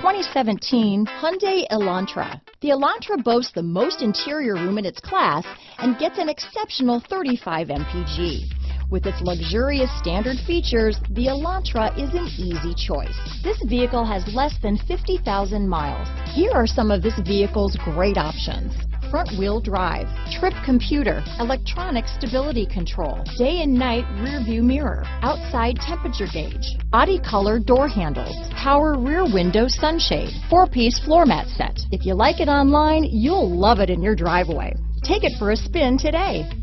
2017 Hyundai Elantra. The Elantra boasts the most interior room in its class and gets an exceptional 35 mpg. With its luxurious standard features, the Elantra is an easy choice. This vehicle has less than 50,000 miles. Here are some of this vehicle's great options front wheel drive, trip computer, electronic stability control, day and night rear view mirror, outside temperature gauge, body color door handles, power rear window sunshade, four piece floor mat set. If you like it online, you'll love it in your driveway. Take it for a spin today.